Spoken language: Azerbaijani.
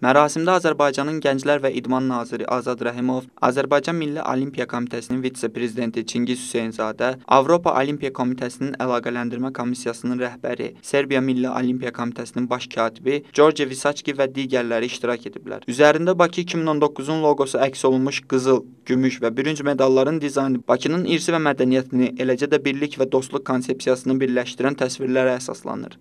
Mərasimdə Azərbaycanın Gənclər və İdman naziri Azad Rəhimov, Azərbaycan Milli Olimpiya Komitəsinin vitse-prezidenti Çingiz Hüseynzadə, Avropa Olimpiya Komitəsinin əlaqələndirmə komissiyasının rəhbəri, Serbiya Milli Olimpiya Komitəsinin baş katibi George Visaçki və digərləri iştirak ediblər. Üzərində Bakı 2019-un loqosu əks olunmuş qızıl, gümüş və bürünc medalların dizaynı Bakının irsi və mədəniyyətini, eləcə də birlik və dostluq konsepsiyasını birləşdirən təsvirlərə əsaslanır.